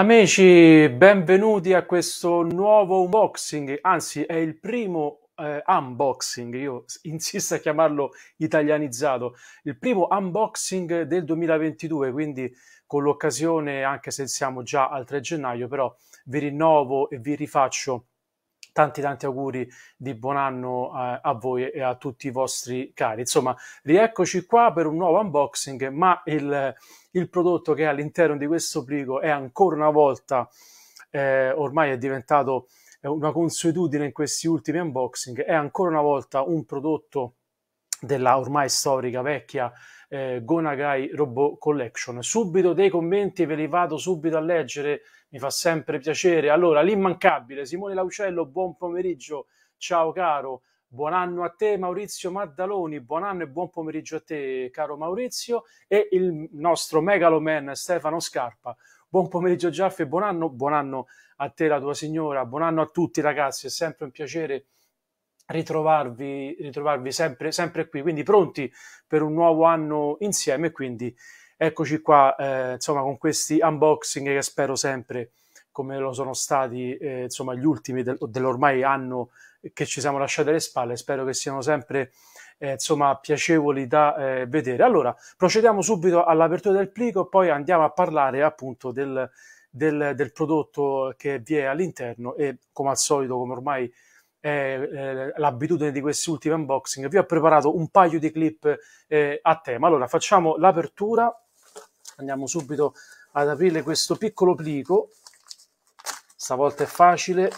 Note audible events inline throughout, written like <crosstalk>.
Amici, benvenuti a questo nuovo unboxing, anzi è il primo eh, unboxing, io insisto a chiamarlo italianizzato, il primo unboxing del 2022, quindi con l'occasione, anche se siamo già al 3 gennaio, però vi rinnovo e vi rifaccio tanti tanti auguri di buon anno a, eh, a voi e a tutti i vostri cari. Insomma, rieccoci qua per un nuovo unboxing, ma il, il prodotto che è all'interno di questo plico è ancora una volta, eh, ormai è diventato una consuetudine in questi ultimi unboxing, è ancora una volta un prodotto della ormai storica vecchia eh, Gonagai Robot Collection. Subito dei commenti ve li vado subito a leggere, mi fa sempre piacere. Allora, l'immancabile Simone Laucello, buon pomeriggio, ciao caro. Buon anno a te Maurizio Maddaloni, buon anno e buon pomeriggio a te caro Maurizio e il nostro megaloman Stefano Scarpa. Buon pomeriggio Giaffe, buon anno, buon anno a te la tua signora, buon anno a tutti ragazzi, è sempre un piacere ritrovarvi, ritrovarvi sempre, sempre qui, quindi pronti per un nuovo anno insieme, quindi eccoci qua eh, insomma con questi unboxing che spero sempre come lo sono stati eh, insomma gli ultimi del, dell'ormai anno che ci siamo lasciati alle spalle, spero che siano sempre eh, insomma piacevoli da eh, vedere. Allora, procediamo subito all'apertura del plico, poi andiamo a parlare appunto del, del, del prodotto che vi è all'interno e come al solito, come ormai eh, l'abitudine di questi ultimi unboxing, vi ho preparato un paio di clip eh, a tema. Allora, facciamo l'apertura, andiamo subito ad aprire questo piccolo plico, stavolta è facile,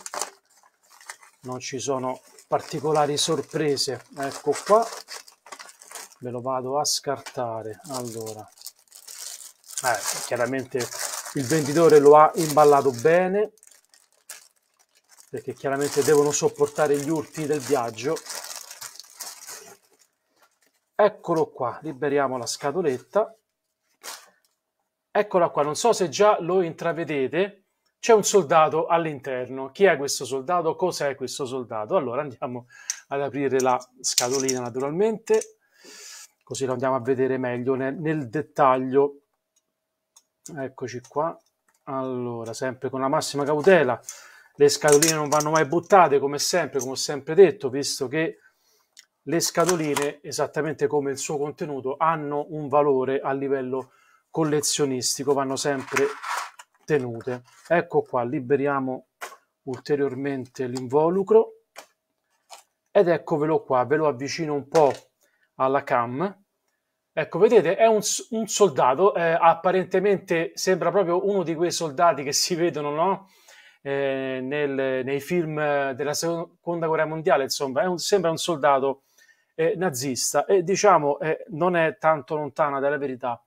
non ci sono particolari sorprese. Ecco qua, ve lo vado a scartare. Allora, eh, chiaramente il venditore lo ha imballato bene perché chiaramente devono sopportare gli urti del viaggio. Eccolo qua, liberiamo la scatoletta. Eccola qua, non so se già lo intravedete, c'è un soldato all'interno. Chi è questo soldato? Cos'è questo soldato? Allora andiamo ad aprire la scatolina naturalmente, così lo andiamo a vedere meglio nel, nel dettaglio. Eccoci qua. Allora, sempre con la massima cautela, le scatoline non vanno mai buttate, come sempre, come ho sempre detto, visto che le scatoline, esattamente come il suo contenuto, hanno un valore a livello collezionistico, vanno sempre tenute. Ecco qua, liberiamo ulteriormente l'involucro ed eccovelo qua, ve lo avvicino un po' alla cam. Ecco, vedete, è un, un soldato, eh, apparentemente sembra proprio uno di quei soldati che si vedono, no? Eh, nel, nei film della seconda guerra mondiale, insomma, un, sembra un soldato eh, nazista e diciamo eh, non è tanto lontana dalla verità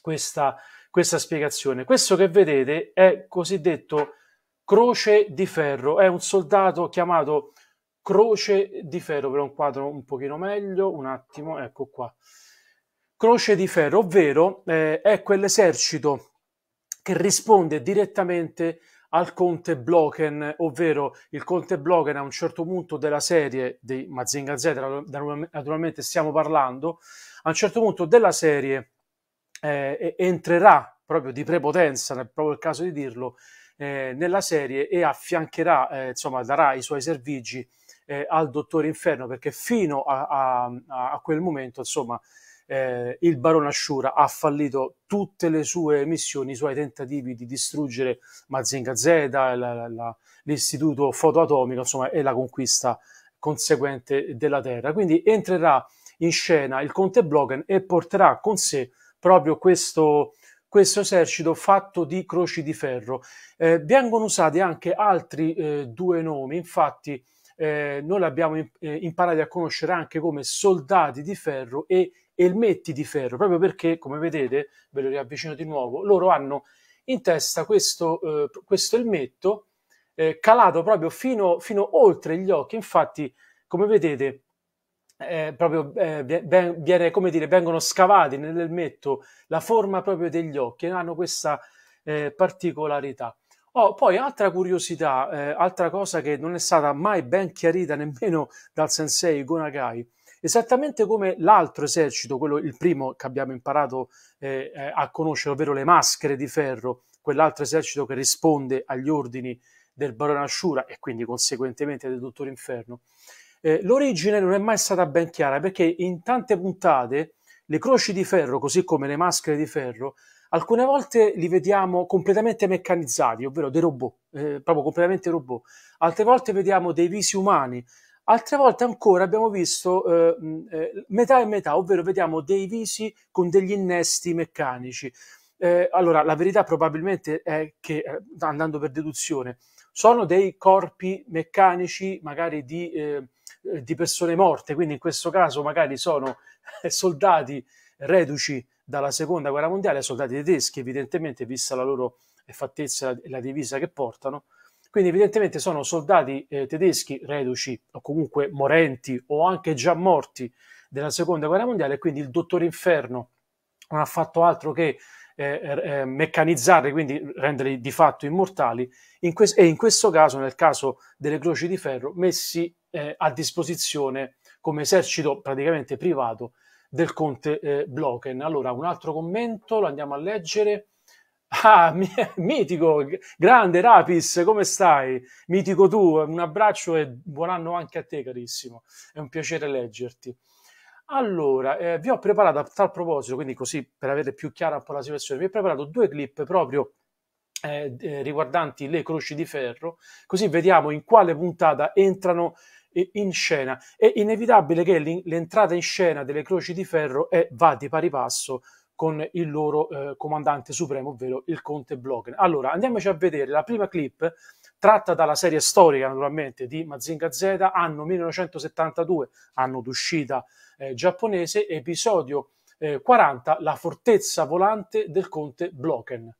questa, questa spiegazione. Questo che vedete è cosiddetto croce di ferro, è un soldato chiamato croce di ferro, per un quadro un pochino meglio, un attimo, ecco qua. Croce di ferro, ovvero eh, è quell'esercito che risponde direttamente al conte Bloken, ovvero il conte Bloken a un certo punto della serie di Mazinga Z, naturalmente stiamo parlando, a un certo punto della serie eh, entrerà proprio di prepotenza, è proprio il caso di dirlo, eh, nella serie e affiancherà, eh, insomma, darà i suoi servigi eh, al Dottore Inferno perché fino a, a, a quel momento, insomma, eh, il barone Ashura ha fallito tutte le sue missioni, i suoi tentativi di distruggere Mazinga Z, la, la, la, l'istituto fotoatomico, insomma, e la conquista conseguente della Terra. Quindi entrerà in scena il conte Blogen e porterà con sé proprio questo, questo esercito fatto di croci di ferro. Eh, vengono usati anche altri eh, due nomi, infatti eh, noi li abbiamo eh, imparati a conoscere anche come soldati di ferro e elmetti di ferro, proprio perché, come vedete, ve lo riavvicino di nuovo, loro hanno in testa questo, eh, questo elmetto eh, calato proprio fino, fino, oltre gli occhi. Infatti, come vedete, eh, proprio eh, viene, come dire, vengono scavati nell'elmetto la forma proprio degli occhi e hanno questa eh, particolarità. Oh, poi altra curiosità, eh, altra cosa che non è stata mai ben chiarita nemmeno dal sensei Gonagai, esattamente come l'altro esercito, quello il primo che abbiamo imparato eh, eh, a conoscere, ovvero le maschere di ferro, quell'altro esercito che risponde agli ordini del barone Ashura e quindi conseguentemente del Dottor Inferno. Eh, l'origine non è mai stata ben chiara perché in tante puntate le croci di ferro, così come le maschere di ferro, alcune volte li vediamo completamente meccanizzati, ovvero dei robot, eh, proprio completamente robot. Altre volte vediamo dei visi umani, altre volte ancora abbiamo visto eh, eh, metà e metà, ovvero vediamo dei visi con degli innesti meccanici. Eh, allora, la verità probabilmente è che, eh, andando per deduzione, sono dei corpi meccanici magari di, eh, di persone morte, quindi in questo caso magari sono soldati reduci dalla seconda guerra mondiale, soldati tedeschi evidentemente vista la loro fattezza e la divisa che portano, quindi evidentemente sono soldati eh, tedeschi reduci o comunque morenti o anche già morti della seconda guerra mondiale quindi il dottore inferno non ha fatto altro che eh, eh, meccanizzarli, quindi renderli di fatto immortali, in que- e in questo caso, nel caso delle croci di ferro, messi eh, a disposizione come esercito praticamente privato del conte eh, Blochen. Allora, un altro commento, lo andiamo a leggere. Ah, mitico, grande Rapis, come stai? Mitico tu, un abbraccio e buon anno anche a te, carissimo. È un piacere leggerti. Allora, eh, vi ho preparato a tal proposito, quindi così per avere più chiara un po' la situazione, vi ho preparato due clip proprio eh, riguardanti le croci di ferro, così vediamo in quale puntata entrano in scena. È inevitabile che l'entrata in scena delle croci di ferro è, va di pari passo con il loro eh, comandante supremo, ovvero il conte Blocken. Allora, andiamoci a vedere la prima clip tratta dalla serie storica, naturalmente, di Mazinga Z, anno 1972, anno d'uscita eh, giapponese, episodio eh, 40, La fortezza volante del conte Blocken.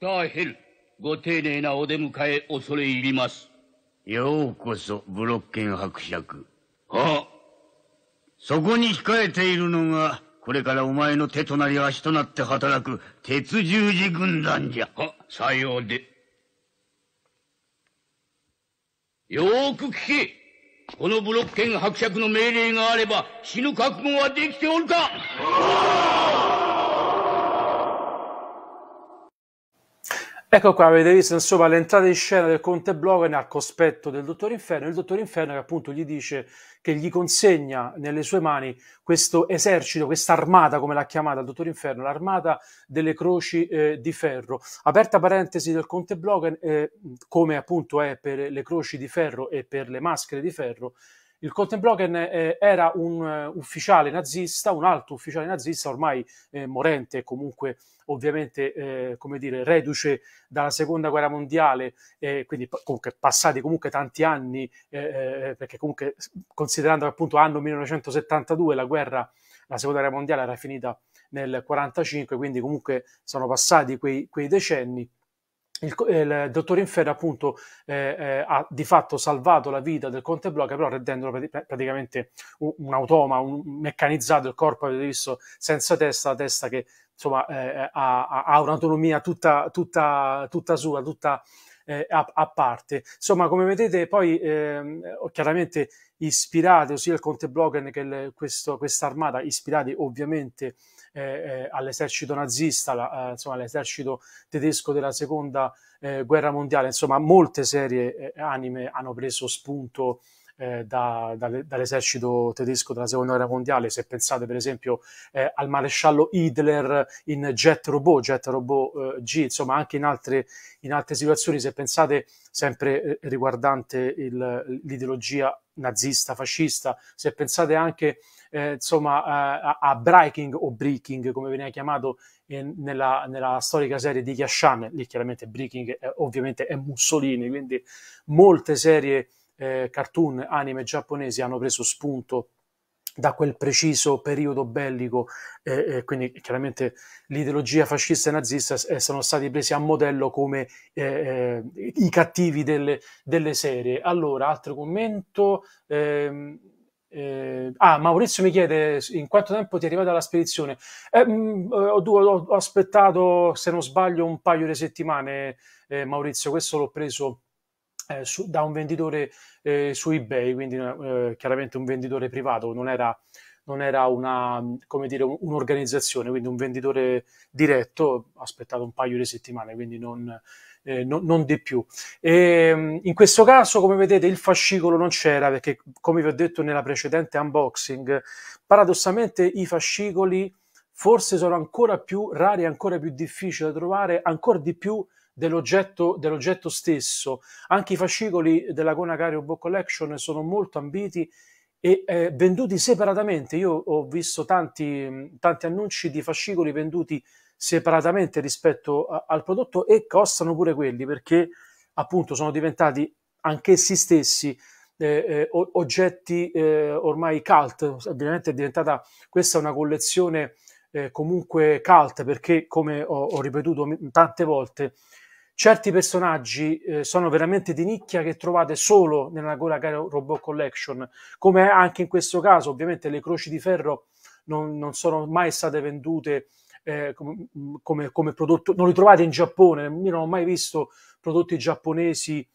ターヘル、ご丁寧なお出迎え恐れ入ります。ようこそ、ブロッケン伯爵。はあ。そこに控えているのが、これからお前の手となり足となって働く鉄十字軍団じゃ。は、さようで。よーく聞け。このブロッケン伯爵の命令があれば死ぬ覚悟はできておるか Ecco qua, avete visto insomma l'entrata in scena del Conte Blogan al cospetto del Dottor Inferno, il Dottor Inferno che appunto gli dice che gli consegna nelle sue mani questo esercito, questa armata, come l'ha chiamata il Dottor Inferno, l'armata delle croci eh, di ferro. Aperta parentesi del Conte Blogan, eh, come appunto è per le croci di ferro e per le maschere di ferro, il Contenblocken eh, era un uh, ufficiale nazista, un alto ufficiale nazista, ormai eh, morente comunque ovviamente, eh, come dire, reduce dalla seconda guerra mondiale, quindi comunque passati comunque tanti anni, eh, eh, perché comunque considerando appunto anno 1972 la guerra, la seconda guerra mondiale era finita nel 1945, quindi comunque sono passati quei, quei decenni il, il, dottor Inferno appunto eh, eh, ha di fatto salvato la vita del Conte Blocca però rendendolo praticamente un, un, automa, un meccanizzato il corpo avete visto senza testa, la testa che insomma eh, ha, ha, un'autonomia tutta, tutta, tutta sua, tutta eh, a, a, parte insomma come vedete poi ehm, chiaramente ispirati sia il Conte Blocken che questa armata ispirati ovviamente eh, eh, all'esercito nazista, la, eh, insomma, all'esercito tedesco della seconda eh, guerra mondiale. Insomma, molte serie eh, anime hanno preso spunto eh, da, dall'esercito tedesco della seconda guerra mondiale, se pensate per esempio eh, al maresciallo Hitler in Jet Robot, Jet Robot eh, G, insomma anche in altre, in altre situazioni, se pensate sempre eh, riguardante il, l'ideologia nazista, fascista, se pensate anche eh, insomma, a, a, Breaking o Breaking, come veniva chiamato in, nella, nella, storica serie di Yashan, lì chiaramente Breaking è, ovviamente è Mussolini, quindi molte serie eh, cartoon, anime giapponesi hanno preso spunto da quel preciso periodo bellico, eh, eh, quindi chiaramente l'ideologia fascista e nazista eh, sono stati presi a modello come eh, eh, i cattivi delle, delle, serie. Allora, altro commento. Ehm, eh, ah, Maurizio mi chiede in quanto tempo ti è arrivata la spedizione. Mh, mm, ho, ho, ho, aspettato, se non sbaglio, un paio di settimane, Maurizio. Questo l'ho preso eh, su, da un venditore eh, su eBay, quindi eh, chiaramente un venditore privato, non era, non era una, dire, un'organizzazione, quindi un venditore diretto, ho aspettato un paio di settimane, quindi non, eh, non, non di più. E, ehm, in questo caso, come vedete, il fascicolo non c'era perché, come vi ho detto nella precedente unboxing, paradossalmente i fascicoli forse sono ancora più rari, ancora più difficili da trovare, ancora di più dell'oggetto, dell'oggetto stesso. Anche i fascicoli della Conagario Book Collection sono molto ambiti e eh, venduti separatamente. Io ho visto tanti, tanti annunci di fascicoli venduti separatamente rispetto a, al prodotto e costano pure quelli perché appunto sono diventati anch'essi stessi eh, eh, oggetti eh, ormai cult. Ovviamente è diventata questa una collezione eh, comunque cult perché, come ho, ho ripetuto tante volte, certi personaggi eh, sono veramente di nicchia che trovate solo nella Gora Robot Collection, come anche in questo caso, ovviamente le croci di ferro non, non sono mai state vendute eh, come, come, prodotto, non li trovate in Giappone, io non ho mai visto prodotti giapponesi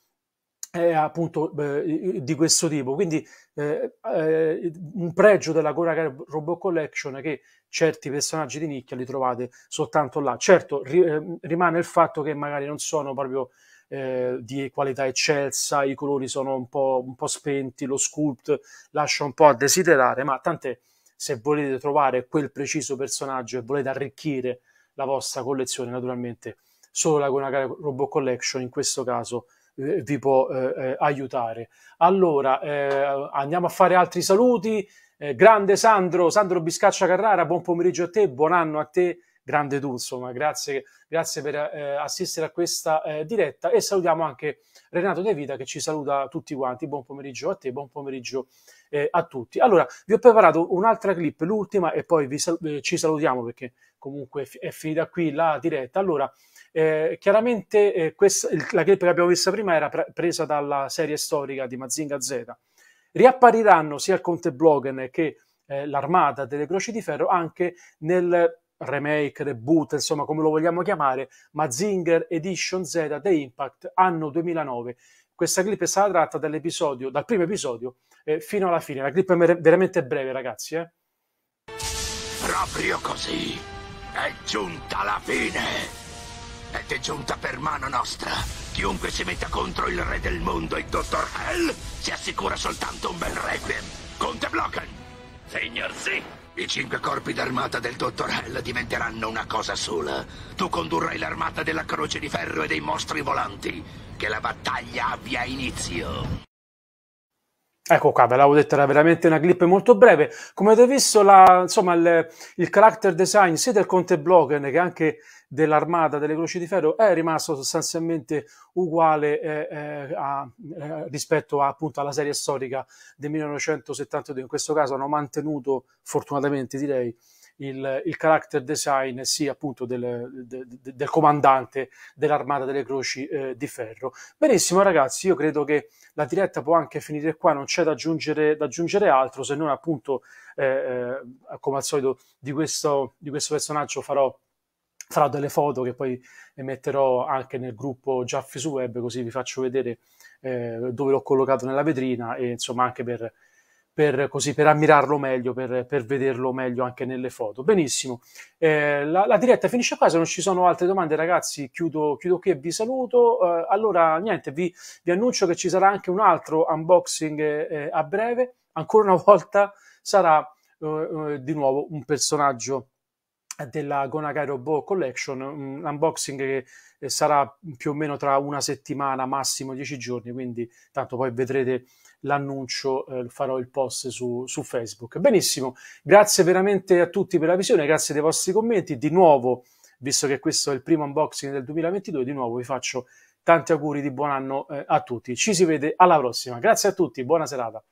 eh, appunto eh, di questo tipo, quindi eh, eh, un pregio della Gora Robot Collection è che certi personaggi di nicchia li trovate soltanto là. Certo, ri, eh, rimane il fatto che magari non sono proprio eh, di qualità eccelsa, i colori sono un po', un po', spenti, lo sculpt lascia un po' a desiderare, ma tant'è se volete trovare quel preciso personaggio e volete arricchire la vostra collezione, naturalmente solo la Konagari Robot Collection in questo caso eh, vi può eh, eh aiutare. Allora, eh, andiamo a fare altri saluti. Eh, grande Sandro, Sandro Biscaccia Carrara, buon pomeriggio a te, buon anno a te, grande tu, insomma, grazie, grazie per assistere a questa diretta e salutiamo anche Renato De Vita che ci saluta tutti quanti, buon pomeriggio a te, buon pomeriggio a tutti. Allora, vi ho preparato un'altra clip, l'ultima, e poi eh, ci salutiamo perché comunque è finita qui la diretta. Allora, eh, chiaramente eh, questa, la clip che abbiamo visto prima era pre- presa dalla serie storica di Mazinga Z riappariranno sia il Conte Blogen che eh, l'armata delle Croci di Ferro anche nel remake, reboot, insomma come lo vogliamo chiamare, Mazinger Edition Z The Impact anno 2009. Questa clip è stata tratta dall'episodio, dal primo episodio eh, fino alla fine. La clip è veramente breve, ragazzi. Eh? Proprio così. È giunta la fine. Ed è giunta per mano nostra. Chiunque si metta contro il re del mondo e Dottor Hell si assicura soltanto un bel requiem. Conte Blocken! Signor sì! I cinque corpi d'armata del Dottor Hell diventeranno una cosa sola. Tu condurrai l'armata della Croce di Ferro e dei mostri volanti. Che la battaglia abbia inizio. Ecco qua, ve l'avevo detto, era veramente una clip molto breve. Come avete visto, la, insomma, il, il, character design sia del Conte Blocken che anche dell'armata delle Croci di Ferro è rimasto sostanzialmente uguale eh, eh, a, eh, rispetto a, appunto alla serie storica del 1972. In questo caso hanno mantenuto, fortunatamente direi, il, il character design sia appunto del, de, de, del comandante dell'armata delle croci eh, di ferro. Benissimo ragazzi, io credo che la diretta può anche finire qua, non c'è da aggiungere, da aggiungere altro, se non appunto eh, eh, come al solito di questo, di questo personaggio farò farò delle foto che poi metterò anche nel gruppo Giaffi su web così vi faccio vedere eh, dove l'ho collocato nella vetrina e insomma anche per per, così, per ammirarlo meglio, per, per, vederlo meglio anche nelle foto. Benissimo, eh, la, la, diretta finisce qua, se non ci sono altre domande ragazzi chiudo, chiudo qui vi saluto. Eh, allora niente, vi, vi, annuncio che ci sarà anche un altro unboxing eh, a breve, ancora una <laughs> volta sarà eh, eh, di nuovo un personaggio della Gonagai Robot Collection, un unboxing che eh, sarà più o meno tra una settimana, massimo dieci giorni, quindi tanto poi vedrete l'annuncio, eh, farò il post su, su, Facebook. Benissimo, grazie veramente a tutti per la visione, grazie dei vostri commenti. Di nuovo, visto che questo è il primo unboxing del 2022, di nuovo vi faccio tanti auguri di buon anno eh, a tutti. Ci si vede alla prossima. Grazie a tutti, buona serata.